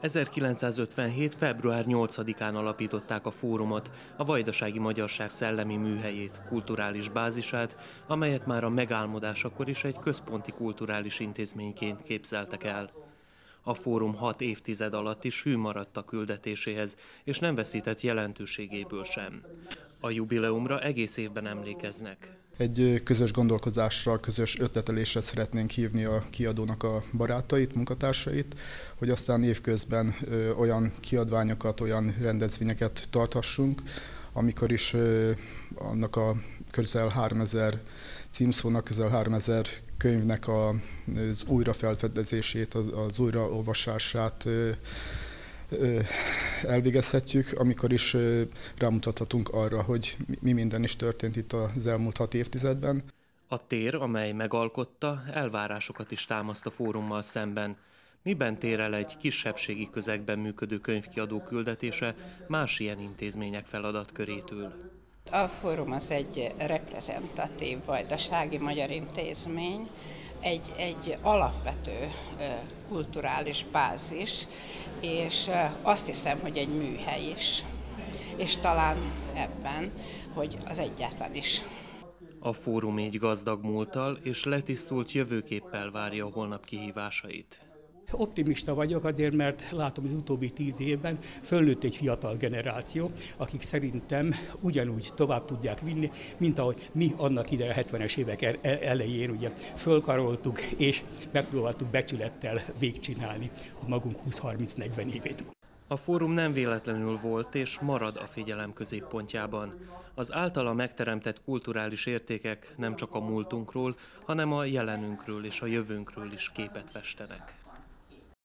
1957. február 8-án alapították a fórumot, a Vajdasági Magyarság szellemi műhelyét, kulturális bázisát, amelyet már a megálmodásakor is egy központi kulturális intézményként képzeltek el. A fórum hat évtized alatt is hű maradt a küldetéséhez, és nem veszített jelentőségéből sem. A jubileumra egész évben emlékeznek. Egy közös gondolkozásra, közös ötletelésre szeretnénk hívni a kiadónak a barátait, munkatársait, hogy aztán évközben olyan kiadványokat, olyan rendezvényeket tarthassunk, amikor is annak a közel 3000 címszónak, közel 3000 könyvnek az újrafelfedezését, az újraolvasását elvégezhetjük, amikor is rámutathatunk arra, hogy mi minden is történt itt az elmúlt hat évtizedben. A tér, amely megalkotta, elvárásokat is támaszt a fórummal szemben. Miben tér el egy kisebbségi közegben működő könyvkiadó küldetése más ilyen intézmények feladatkörétől? A fórum az egy reprezentatív vajdasági magyar intézmény, egy, egy alapvető kulturális bázis, és azt hiszem, hogy egy műhely is. És talán ebben, hogy az egyetlen is. A fórum így gazdag múltal és letisztult jövőképpel várja holnap kihívásait. Optimista vagyok azért, mert látom az utóbbi tíz évben fölnőtt egy fiatal generáció, akik szerintem ugyanúgy tovább tudják vinni, mint ahogy mi annak ide a 70-es évek elején ugye fölkaroltuk, és megpróbáltuk becsülettel végcsinálni a magunk 20-30-40 évét. A fórum nem véletlenül volt és marad a figyelem középpontjában. Az általa megteremtett kulturális értékek nem csak a múltunkról, hanem a jelenünkről és a jövőnkről is képet festenek.